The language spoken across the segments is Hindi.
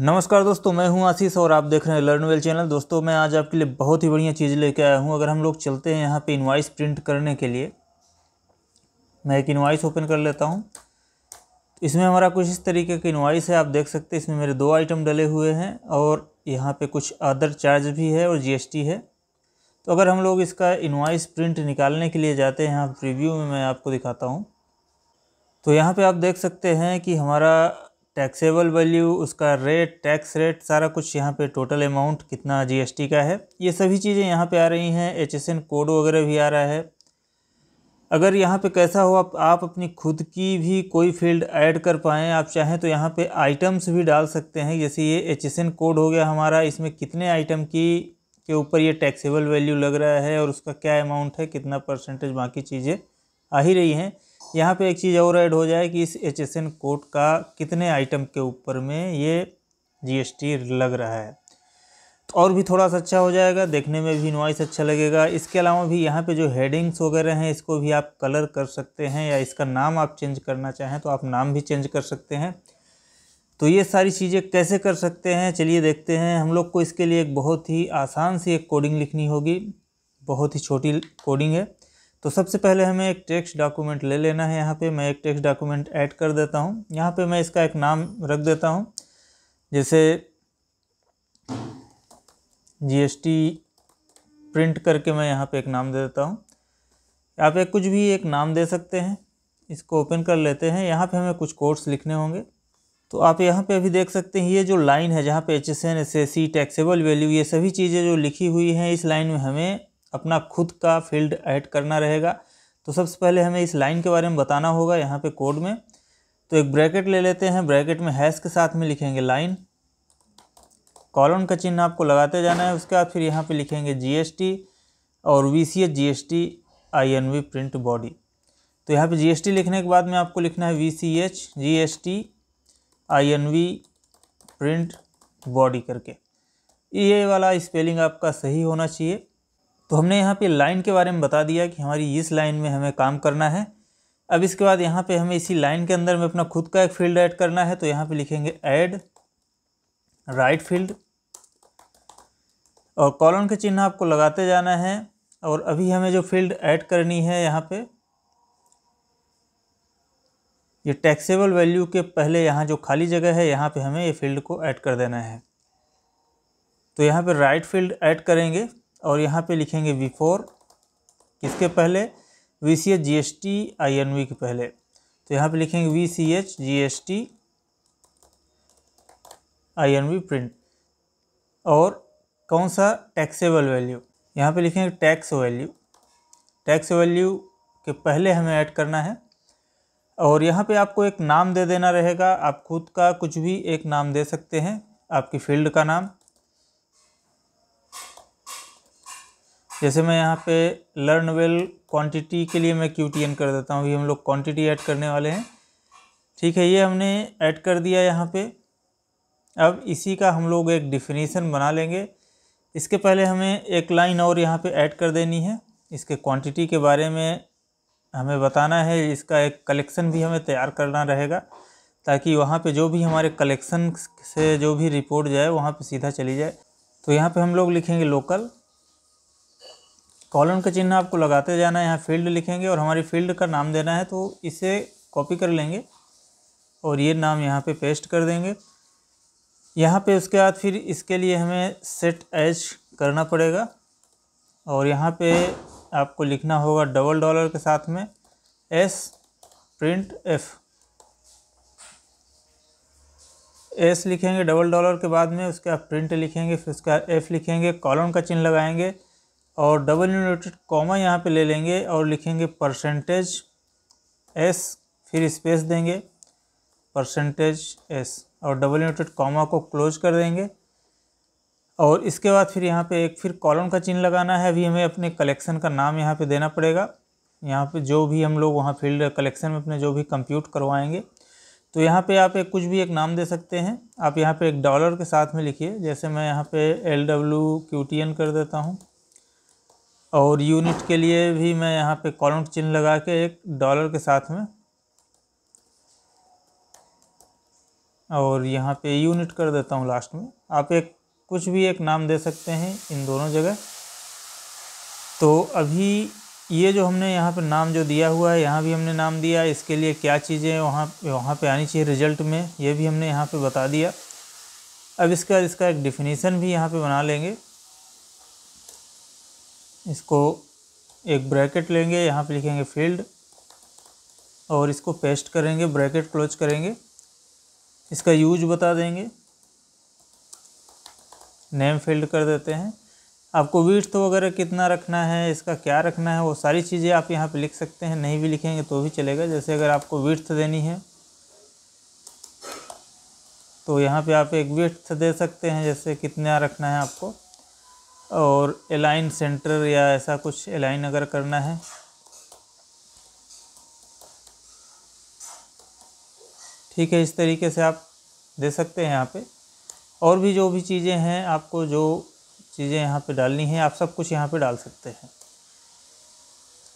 नमस्कार दोस्तों, मैं हूँ आशीष और आप देख रहे हैं लर्न वेल चैनल दोस्तों, मैं आज आपके लिए बहुत ही बढ़िया चीज़ लेके आया हूँ। अगर हम लोग चलते हैं यहाँ पे इनवाइस प्रिंट करने के लिए, मैं एक इनवाइस ओपन कर लेता हूँ। इसमें हमारा कुछ इस तरीके का इनवाइस है, आप देख सकते हैं, इसमें मेरे दो आइटम डले हुए हैं और यहाँ पर कुछ अदर चार्ज भी है और जीएसटी है। तो अगर हम लोग इसका इन्वाइस प्रिंट निकालने के लिए जाते हैं, यहाँ प्रीव्यू में मैं आपको दिखाता हूँ। तो यहाँ पर आप देख सकते हैं कि हमारा टैक्सेबल वैल्यू उसका रेट टैक्स रेट सारा कुछ यहाँ पे टोटल अमाउंट कितना जीएसटी का है? ये सभी चीज़ें यहाँ पे आ रही हैं। एचएसएन कोड वगैरह भी आ रहा है। अगर यहाँ पे कैसा हो, आप आप अपनी खुद की भी कोई फ़ील्ड ऐड कर पाएँ। आप चाहें तो यहाँ पे आइटम्स भी डाल सकते हैं। जैसे ये एचएसएन कोड हो गया हमारा, इसमें कितने आइटम की, के ऊपर ये टैक्सेबल वैल्यू लग रहा है और उसका क्या अमाउंट है, कितना परसेंटेज बाकी चीज़ें आ ही रही हैं। यहाँ पे एक चीज़ और ऐड हो जाए कि इस एच एस एन कोड का कितने आइटम के ऊपर में ये जीएसटी लग रहा है। तो और भी थोड़ा सा अच्छा हो जाएगा, देखने में भी नॉइस अच्छा लगेगा। इसके अलावा भी यहाँ पे जो हेडिंग्स वगैरह हैं, इसको भी आप कलर कर सकते हैं या इसका नाम आप चेंज करना चाहें तो आप नाम भी चेंज कर सकते हैं। तो ये सारी चीज़ें कैसे कर सकते हैं, चलिए देखते हैं। हम लोग को इसके लिए एक बहुत ही आसान सी एक कोडिंग लिखनी होगी। बहुत ही छोटी कोडिंग है। तो सबसे पहले हमें एक टेक्स्ट डॉक्यूमेंट ले लेना है यहाँ पे। मैं एक टेक्स्ट डॉक्यूमेंट ऐड कर देता हूँ। यहाँ पे मैं इसका एक नाम रख देता हूँ। जैसे जीएसटी प्रिंट करके मैं यहाँ पे एक नाम दे देता हूँ। आप एक कुछ भी एक नाम दे सकते हैं। इसको ओपन कर लेते हैं। यहाँ पे हमें कुछ कोर्स लिखने होंगे। तो आप यहाँ पे अभी देख सकते हैं, ये जो लाइन है जहाँ पे H S N S S C taxable value ये सभी चीज़ें जो लिखी हुई हैं, इस लाइन में हमें अपना खुद का फ़ील्ड ऐड करना रहेगा। तो सबसे पहले हमें इस लाइन के बारे में बताना होगा यहाँ पे कोड में। तो एक ब्रैकेट ले लेते हैं। ब्रैकेट में हैश के साथ में लिखेंगे लाइन। कॉलन का चिन्ह आपको लगाते जाना है। उसके बाद फिर यहाँ पे लिखेंगे जीएसटी और V C H G S T I N V print body तो यहाँ पे जीएसटी लिखने के बाद में आपको लिखना है V C H G S T I N V print body करके। ये वाला स्पेलिंग आपका सही होना चाहिए। तो हमने यहाँ पे लाइन के बारे में बता दिया कि हमारी इस लाइन में हमें काम करना है। अब इसके बाद यहाँ पे हमें इसी लाइन के अंदर में अपना खुद का एक फ़ील्ड ऐड करना है तो यहाँ पे लिखेंगे ऐड राइट फ़ील्ड और कॉलन के चिन्ह आपको लगाते जाना है और अभी हमें जो फ़ील्ड ऐड करनी है यहाँ पे, ये टैक्सेबल वैल्यू के पहले यहाँ जो खाली जगह है, यहाँ पे हमें ये फ़ील्ड को ऐड कर देना है। तो यहाँ पे राइट फ़ील्ड ऐड करेंगे। और यहाँ पे लिखेंगे वी फोर किसके पहले? V C H G S T I N V के पहले। तो यहाँ पे लिखेंगे V C H G S T I N V print और कौन सा? टैक्सेबल वैल्यू यहाँ पे लिखेंगे टैक्स वैल्यू टैक्स वैल्यू के पहले हमें ऐड करना है। और यहाँ पे आपको एक नाम दे देना रहेगा। आप खुद का कुछ भी एक नाम दे सकते हैं। आपकी फ़ील्ड का नाम। जैसे मैं यहाँ पे लर्न वेल क्वांटिटी के लिए मैं क्यू टी एन कर देता हूँ अभी हम लोग क्वांटिटी ऐड करने वाले हैं। ठीक है, ये हमने ऐड कर दिया यहाँ पे। अब इसी का हम लोग एक डिफिनीसन बना लेंगे। इसके पहले हमें एक लाइन और यहाँ पे ऐड कर देनी है। इसके क्वांटिटी के बारे में हमें बताना है, इसका एक कलेक्शन भी हमें तैयार करना रहेगा, ताकि वहाँ पे जो भी हमारे कलेक्शन से जो भी रिपोर्ट जाए, वहाँ पे सीधा चली जाए। तो यहाँ पे हम लोग लिखेंगे लोकल कॉलन का चिन्ह आपको लगाते जाना है, यहाँ फ़ील्ड लिखेंगे और हमारी फ़ील्ड का नाम देना है तो इसे कॉपी कर लेंगे और ये नाम यहाँ पे पेस्ट कर देंगे। यहाँ पे उसके बाद फिर इसके लिए हमें सेट एच करना पड़ेगा और यहाँ पे आपको लिखना होगा डबल डॉलर के साथ में एस प्रिंट एफ़ एस लिखेंगे डबल डॉलर के बाद में, उसके बाद प्रिंट लिखेंगे, फिर उसका एफ़ लिखेंगे कॉलम का चिन्ह लगाएँगे। और डबल यूनिटेड कॉमा यहाँ पे ले लेंगे और लिखेंगे परसेंटेज एस फिर स्पेस देंगे परसेंटेज एस और डबल यूनिटेड कॉमा को क्लोज कर देंगे। और इसके बाद फिर यहाँ पे एक फिर कॉलम का चिन्ह लगाना है, अभी हमें अपने कलेक्शन का नाम यहाँ पे देना पड़ेगा। यहाँ पे जो भी हम लोग वहाँ फ़ील्ड कलेक्शन में अपने जो भी कंप्यूट करवाएँगे। तो यहाँ पे आप एक कुछ भी एक नाम दे सकते हैं। आप यहाँ पे एक डॉलर के साथ में लिखिए, जैसे मैं यहाँ पे L W Q T N कर देता हूँ। और यूनिट के लिए भी मैं यहाँ पे कॉलम चिन्ह लगा के एक डॉलर के साथ में और यहाँ पे यूनिट कर देता हूँ लास्ट में। आप एक, कुछ भी एक नाम दे सकते हैं इन दोनों जगह। तो अभी ये जो हमने यहाँ पे नाम जो दिया हुआ है, यहाँ भी हमने नाम दिया, इसके लिए क्या चीज़ें वहाँ वहाँ पे आनी चाहिए रिज़ल्ट में, ये भी हमने यहाँ पे बता दिया। अब इसका इसका एक डिफिनीसन भी यहाँ पे बना लेंगे। इसको एक ब्रैकेट लेंगे, यहाँ पे लिखेंगे फ़ील्ड और इसको पेस्ट करेंगे, ब्रैकेट क्लोज करेंगे। इसका यूज़ बता देंगे। नेम फ़ील्ड कर देते हैं। आपको वीट वगैरह कितना रखना है, इसका क्या रखना है, वो सारी चीज़ें आप यहाँ पे लिख सकते हैं। नहीं भी लिखेंगे तो भी चलेगा। जैसे अगर आपको वीट देनी है तो यहाँ पे आप एक वीट दे सकते हैं, जैसे कितना रखना है आपको। और एलाइन सेंटर या ऐसा कुछ एलाइन अगर करना है। ठीक है, इस तरीके से आप दे सकते हैं यहाँ पे। और भी जो भी चीज़ें हैं, आपको जो चीज़ें यहाँ पे डालनी है, आप सब कुछ यहाँ पे डाल सकते हैं।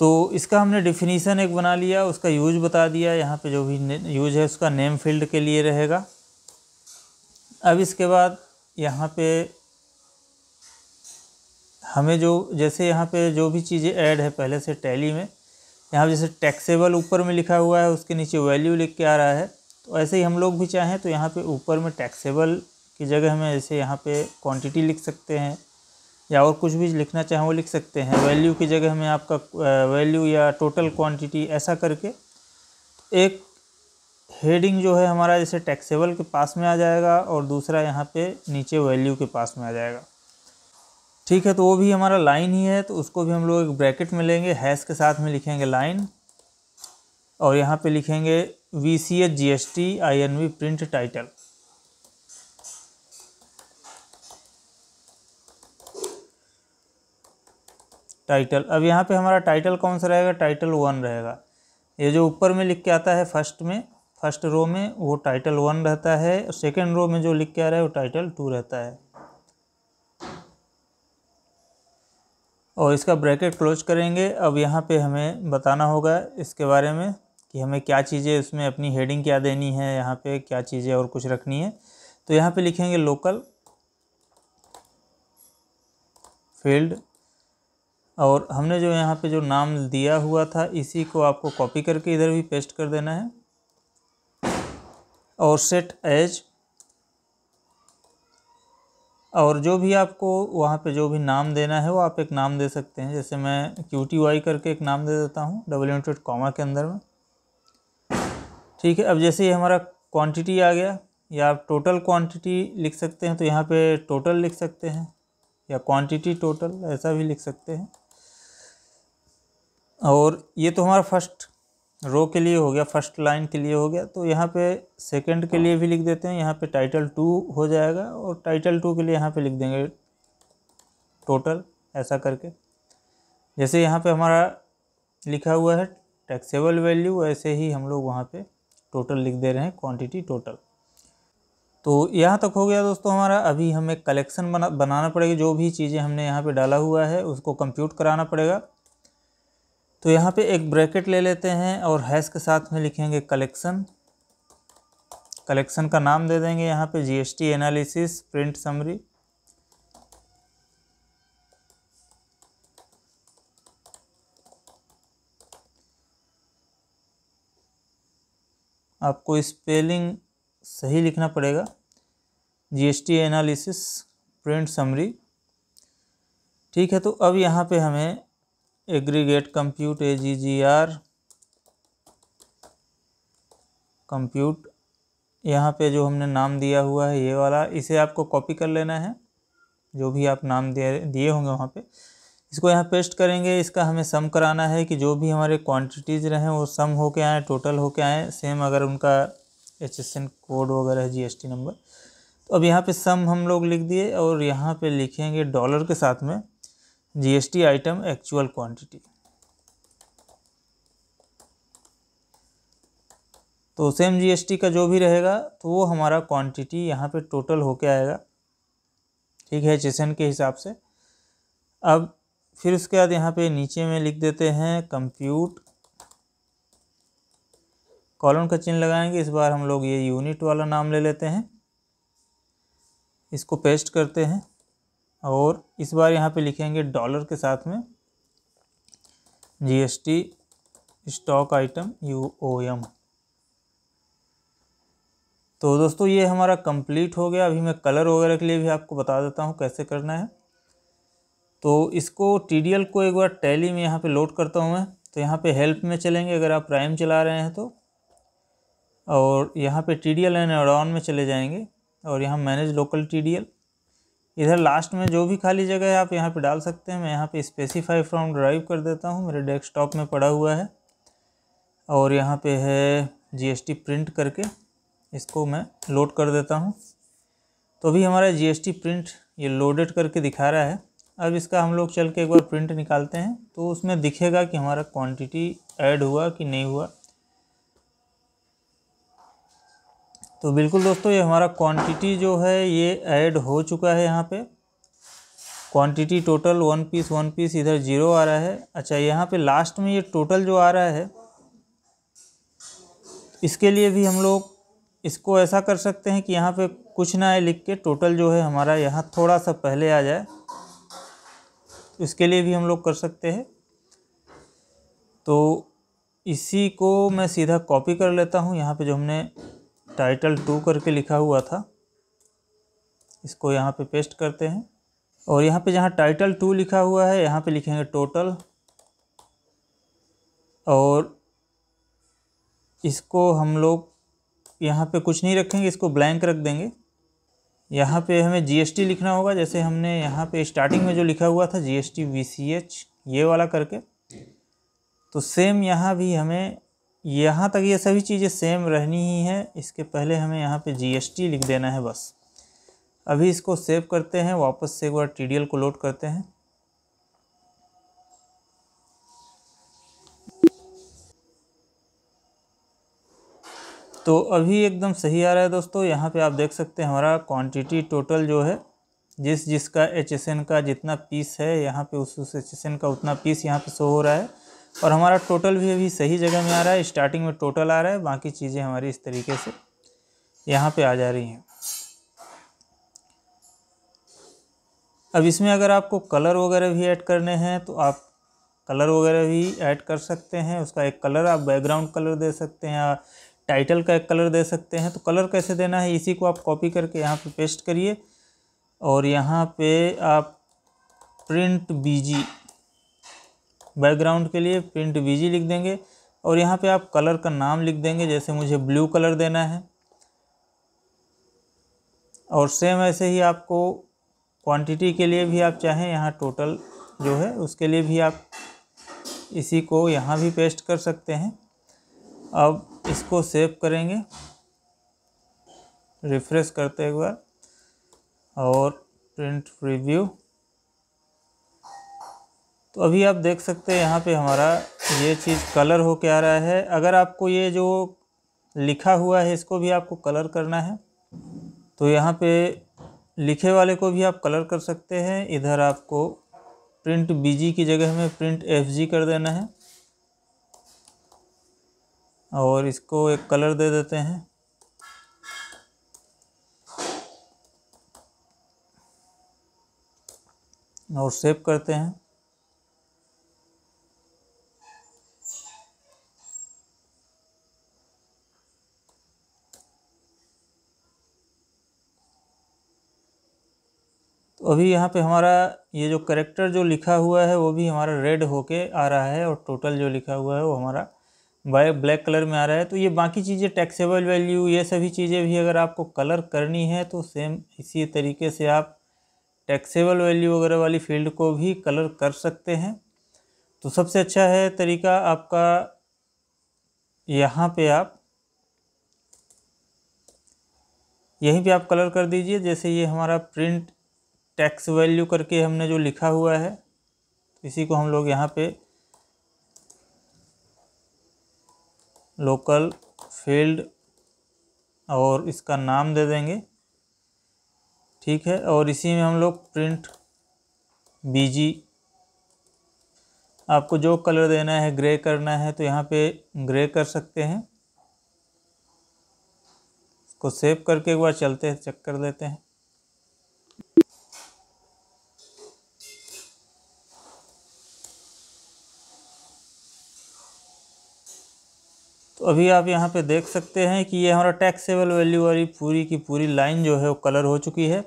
तो इसका हमने डिफिनीसन एक बना लिया, उसका यूज़ बता दिया, यहाँ पे जो भी यूज़ है, उसका नेम फ़ील्ड के लिए रहेगा। अब इसके बाद यहाँ पे हमें जो, जैसे यहाँ पे जो भी चीज़ें ऐड है पहले से टैली में, यहाँ जैसे टैक्सेबल ऊपर में लिखा हुआ है, उसके नीचे वैल्यू लिख के आ रहा है तो ऐसे ही हम लोग भी चाहें तो यहाँ पे ऊपर में टैक्सेबल की जगह हमें जैसे यहाँ पे क्वांटिटी लिख सकते हैं, या और कुछ भी लिखना चाहें वो लिख सकते हैं। वैल्यू की जगह हमें आपका वैल्यू या टोटल क्वांटिटी ऐसा करके एक हेडिंग जो है हमारा जैसे टैक्सेबल के पास में आ जाएगा और दूसरा यहाँ पे नीचे वैल्यू के पास में आ जाएगा। ठीक है तो वो भी हमारा लाइन ही है तो उसको भी हम लोग एक ब्रैकेट में लेंगे हैश के साथ में लिखेंगे लाइन और यहाँ पे लिखेंगे V C H G S T I N V print title title अब यहाँ पे हमारा टाइटल कौन सा रहेगा? टाइटल वन रहेगा। ये जो ऊपर में लिख के आता है फ़र्स्ट में फ़र्स्ट रो में, वो टाइटल वन रहता है सेकेंड रो में जो लिख के आ रहा है, वो टाइटल टू रहता है। और इसका ब्रैकेट क्लोज करेंगे। अब यहाँ पे हमें बताना होगा इसके बारे में कि हमें क्या चीज़ें उसमें अपनी हेडिंग क्या देनी है, यहाँ पे क्या चीज़ें और कुछ रखनी है। तो यहाँ पे लिखेंगे लोकल फ़ील्ड और हमने जो यहाँ पे जो नाम दिया हुआ था, इसी को आपको कॉपी करके इधर भी पेस्ट कर देना है। और सेट एज और जो भी आपको वहाँ पे जो भी नाम देना है, वो आप एक नाम दे सकते हैं। जैसे मैं क्यू टी वाई करके एक नाम दे देता हूँ डबल यूनिटेड कॉमा के अंदर में। ठीक है, अब जैसे ही हमारा क्वांटिटी आ गया, या आप टोटल क्वांटिटी लिख सकते हैं तो यहाँ पे टोटल लिख सकते हैं, या क्वांटिटी टोटल ऐसा भी लिख सकते हैं। और ये तो हमारा फ़र्स्ट रो के लिए हो गया फ़र्स्ट लाइन के लिए हो गया तो यहाँ पे सेकंड के लिए भी लिख देते हैं, यहाँ पे टाइटल टू हो जाएगा और टाइटल टू के लिए यहाँ पे लिख देंगे टोटल ऐसा करके। जैसे यहाँ पे हमारा लिखा हुआ है टैक्सेबल वैल्यू ऐसे ही हम लोग वहाँ पे टोटल लिख दे रहे हैं क्वांटिटी टोटल तो यहाँ तक हो गया दोस्तों हमारा, अभी हमें कलेक्शन बना, बनाना पड़ेगा, जो भी चीज़ें हमने यहाँ पे डाला हुआ है, उसको कंप्यूट कराना पड़ेगा। तो यहाँ पे एक ब्रैकेट ले लेते हैं और हैश के साथ में लिखेंगे कलेक्शन। कलेक्शन का नाम दे देंगे यहाँ पे जीएसटी एनालिसिस प्रिंट समरी आपको स्पेलिंग सही लिखना पड़ेगा। जीएसटी एनालिसिस प्रिंट समरी ठीक है तो अब यहाँ पे हमें aggregate compute A G G R compute यहाँ पे जो हमने नाम दिया हुआ है ये वाला, इसे आपको कॉपी कर लेना है, जो भी आप नाम दिए दिए होंगे वहाँ पे। इसको यहाँ पेस्ट करेंगे, इसका हमें सम कराना है कि जो भी हमारे क्वांटिटीज़ रहें वो सम हो के आए टोटल हो के आए सेम अगर उनका एच एस एन कोड वगैरह है जी एस टी नंबर तो अब यहाँ पे सम हम लोग लिख दिए और यहाँ पे लिखेंगे डॉलर के साथ में। जीएसटी आइटम एक्चुअल क्वांटिटी तो सेम जीएसटी का जो भी रहेगा तो वो हमारा क्वांटिटी यहाँ पे टोटल होके आएगा। ठीक है चेसन के हिसाब से। अब फिर उसके बाद यहाँ पे नीचे में लिख देते हैं कंप्यूट कॉलम का चिन्ह लगाएँगे, इस बार हम लोग ये यूनिट वाला नाम ले लेते हैं। इसको पेस्ट करते हैं। और इस बार यहाँ पे लिखेंगे डॉलर के साथ में GST stock item U O M तो दोस्तों, ये हमारा कंप्लीट हो गया। अभी मैं कलर वगैरह के लिए भी आपको बता देता हूँ कैसे करना है। तो इसको टीडीएल को एक बार टैली में यहाँ पे लोड करता हूँ मैं। तो यहाँ पे हेल्प में चलेंगे, अगर आप प्राइम चला रहे हैं तो। और यहाँ पे T D L and addon में चले जाएँगे। और यहाँ manage local T D L इधर लास्ट में जो भी खाली जगह है, आप यहाँ पे डाल सकते हैं। मैं यहाँ पे स्पेसिफाई फ्रॉम ड्राइव कर देता हूँ। मेरे डेस्कटॉप में पड़ा हुआ है। और यहाँ पे है जीएसटी प्रिंट करके इसको मैं लोड कर देता हूँ। तो अभी हमारा जीएसटी प्रिंट ये लोडेड करके दिखा रहा है। अब इसका हम लोग चल के एक बार प्रिंट निकालते हैं। तो उसमें दिखेगा कि हमारा क्वांटिटी ऐड हुआ कि नहीं हुआ। तो बिल्कुल दोस्तों, ये हमारा क्वांटिटी जो है, ये ऐड हो चुका है यहाँ पे। Quantity total one piece one piece इधर ज़ीरो आ रहा है। अच्छा यहाँ पे लास्ट में ये टोटल जो आ रहा है, इसके लिए भी हम लोग इसको ऐसा कर सकते हैं कि यहाँ पे कुछ ना है लिख के टोटल जो है हमारा यहाँ थोड़ा सा पहले आ जाए। इसके लिए भी हम लोग कर सकते हैं। तो इसी को मैं सीधा कॉपी कर लेता हूँ। यहाँ पे जो हमने टाइटल टू करके लिखा हुआ था। इसको यहाँ पे पेस्ट करते हैं। और यहाँ पे जहाँ टाइटल टू लिखा हुआ है, यहाँ पे लिखेंगे टोटल। और इसको हम लोग यहाँ पे कुछ नहीं रखेंगे, इसको ब्लैंक रख देंगे। यहाँ पे हमें जीएसटी लिखना होगा, जैसे हमने यहाँ पे स्टार्टिंग में जो लिखा हुआ था जीएसटी वीसीएच ये वाला करके। तो सेम यहाँ भी हमें यहाँ तक ये सभी चीज़ें सेम रहनी ही हैं। इसके पहले हमें यहाँ पे जीएसटी लिख देना है बस। अभी इसको सेव करते हैं, वापस से एक बार टीडीएल को लोड करते हैं। तो अभी एकदम सही आ रहा है दोस्तों। यहाँ पे आप देख सकते हैं हमारा क्वांटिटी टोटल जो है, जिस जिसका HSN का जितना पीस है, यहाँ पे उस उस एच का उतना पीस यहाँ पे शो हो रहा है। और हमारा टोटल भी अभी सही जगह में आ रहा है स्टार्टिंग में टोटल आ रहा है, बाकी चीज़ें हमारी इस तरीके से यहाँ पे आ जा रही हैं। अब इसमें अगर आपको कलर वगैरह भी ऐड करने हैं तो आप कलर वगैरह भी ऐड कर सकते हैं, उसका एक कलर आप बैकग्राउंड कलर दे सकते हैं टाइटल का एक कलर दे सकते हैं तो कलर कैसे देना है, इसी को आप कॉपी करके यहाँ पे पेस्ट करिए। और यहाँ पे आप प्रिंट बीजी बैकग्राउंड के लिए प्रिंट बीजी लिख देंगे और यहाँ पे आप कलर का नाम लिख देंगे, जैसे मुझे ब्लू कलर देना है। और सेम ऐसे ही आपको क्वांटिटी के लिए भी आप चाहें, यहाँ टोटल जो है उसके लिए भी आप इसी को यहाँ भी पेस्ट कर सकते हैं। अब इसको सेव करेंगे, रिफ्रेश करते एक बार और प्रिंट रिव्यू तो अभी आप देख सकते हैं यहाँ पे हमारा ये चीज़ कलर हो के आ रहा है। अगर आपको ये जो लिखा हुआ है, इसको भी आपको कलर करना है तो यहाँ पे लिखे वाले को भी आप कलर कर सकते हैं। इधर आपको प्रिंट बीजी की जगह में प्रिंट एफजी कर देना है। और इसको एक कलर दे देते हैं। और सेव करते हैं। तो अभी यहाँ पे हमारा ये जो करेक्टर जो लिखा हुआ है, वो भी हमारा रेड होके आ रहा है और टोटल जो लिखा हुआ है वो हमारा ब्लैक ब्लैक कलर में आ रहा है। तो ये बाकी चीज़ें टैक्सेबल वैल्यू ये सभी चीज़ें भी अगर आपको कलर करनी है तो सेम इसी तरीके से आप टैक्सेबल वैल्यू वगैरह वाली फ़ील्ड को भी कलर कर सकते हैं। तो सबसे अच्छा है तरीका आपका, यहाँ पे आप, यहीं पे आप कलर कर दीजिए। जैसे ये हमारा प्रिंट टैक्स वैल्यू करके हमने जो लिखा हुआ है, इसी को हम लोग यहाँ पे लोकल फ़ील्ड और इसका नाम दे देंगे। ठीक है, और इसी में हम लोग प्रिंट बीजी आपको जो कलर देना है ग्रे करना है तो यहाँ पे ग्रे कर सकते हैं। इसको सेव करके एक बार चलते हैं चेक कर लेते हैं। तो अभी आप यहाँ पे देख सकते हैं कि ये हमारा टैक्सेबल वैल्यू वाली पूरी की पूरी लाइन जो है वो कलर हो चुकी है।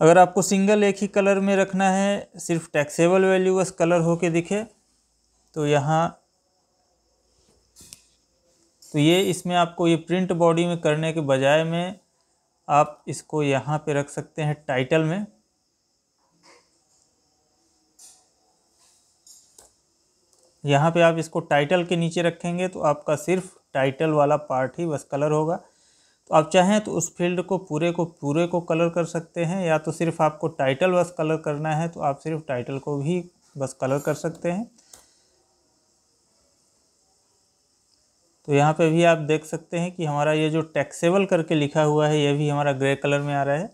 अगर आपको सिंगल एक ही कलर में रखना है, सिर्फ़ टैक्सेबल वैल्यू बस कलर होके दिखे तो यहाँ तो ये इसमें आपको ये प्रिंट बॉडी में करने के बजाय में आप इसको यहाँ पे रख सकते हैं टाइटल में। यहाँ पे आप इसको टाइटल के नीचे रखेंगे तो आपका सिर्फ़ टाइटल वाला पार्ट ही बस कलर होगा। तो आप चाहें तो उस फ़ील्ड को पूरे को पूरे को कलर कर सकते हैं या तो सिर्फ़ आपको टाइटल बस कलर करना है तो आप सिर्फ़ टाइटल को भी बस कलर कर सकते हैं। तो यहाँ पे भी आप देख सकते हैं कि हमारा ये जो टैक्सेबल करके लिखा हुआ है ये भी हमारा ग्रे कलर में आ रहा है।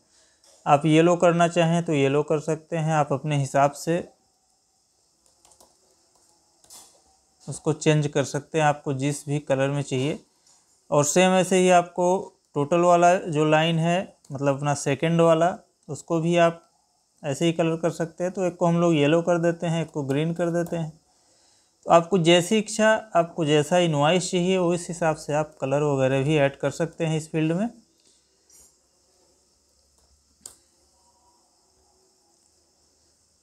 आप येलो करना चाहें तो येलो कर सकते हैं। आप अपने हिसाब से उसको चेंज कर सकते हैं, आपको जिस भी कलर में चाहिए। और सेम ऐसे ही आपको टोटल वाला जो लाइन है मतलब अपना सेकंड वाला, उसको भी आप ऐसे ही कलर कर सकते हैं। तो एक को हम लोग येलो कर देते हैं, एक को ग्रीन कर देते हैं। तो आपको जैसी इच्छा, आपको जैसा इन्वाइस चाहिए, उस हिसाब से आप कलर वगैरह भी ऐड कर सकते हैं इस फ़ील्ड में।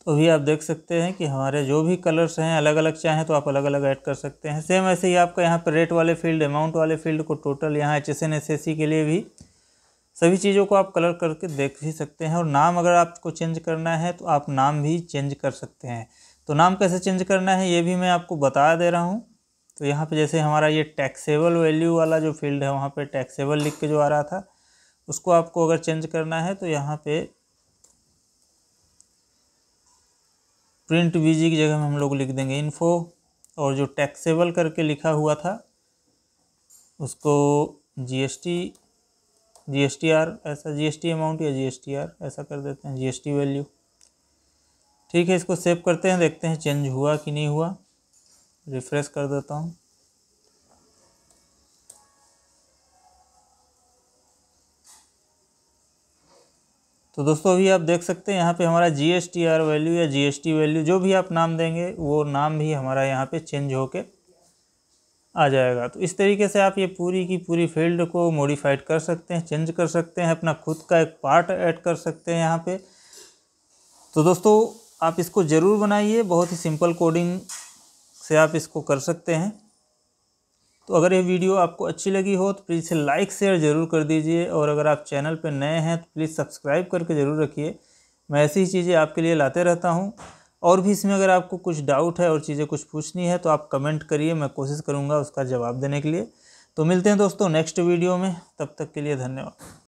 तो भी आप देख सकते हैं कि हमारे जो भी कलर्स हैं अलग अलग चाहें तो आप अलग अलग ऐड कर सकते हैं। सेम ऐसे ही आपका यहाँ पर रेट वाले फ़ील्ड अमाउंट वाले फ़ील्ड को टोटल यहाँ H S N S S C के लिए भी सभी चीज़ों को आप कलर करके देख भी सकते हैं। और नाम अगर आपको चेंज करना है तो आप नाम भी चेंज कर सकते हैं। तो नाम कैसे चेंज करना है, ये भी मैं आपको बता दे रहा हूँ। तो यहाँ पे जैसे हमारा ये टैक्सेबल वैल्यू वाला जो फ़ील्ड है, वहाँ पे टैक्सेबल लिख के जो आ रहा था, उसको आपको अगर चेंज करना है तो यहाँ पे प्रिंट बीजी की जगह में हम लोग लिख देंगे इन्फो और जो टैक्सेबल करके लिखा हुआ था, उसको जीएसटी टी आर ऐसा जीएसटी अमाउंट या जीएसटी आर ऐसा कर देते हैं जीएसटी वैल्यू ठीक है, इसको सेव करते हैं, देखते हैं चेंज हुआ कि नहीं हुआ। रिफ्रेश कर देता हूँ। तो दोस्तों, अभी आप देख सकते हैं यहाँ पे हमारा G S T R value या जी एस टी वैल्यू जो भी आप नाम देंगे, वो नाम भी हमारा यहाँ पे चेंज होके आ जाएगा। तो इस तरीके से आप ये पूरी की पूरी फ़ील्ड को मॉडिफाइड कर सकते हैं चेंज कर सकते हैं, अपना खुद का एक पार्ट ऐड कर सकते हैं यहाँ पे। तो दोस्तों, आप इसको ज़रूर बनाइए, बहुत ही सिंपल कोडिंग से आप इसको कर सकते हैं। तो अगर ये वीडियो आपको अच्छी लगी हो तो प्लीज़ इसे लाइक, शेयर ज़रूर कर दीजिए और अगर आप चैनल पर नए हैं तो प्लीज़ सब्सक्राइब करके ज़रूर रखिए। मैं ऐसी ही चीज़ें आपके लिए लाते रहता हूँ। और भी इसमें अगर आपको कुछ डाउट है और चीज़ें कुछ पूछनी है तो आप कमेंट करिए, मैं कोशिश करूँगा उसका जवाब देने के लिए। तो मिलते हैं दोस्तों नेक्स्ट वीडियो में, तब तक के लिए धन्यवाद।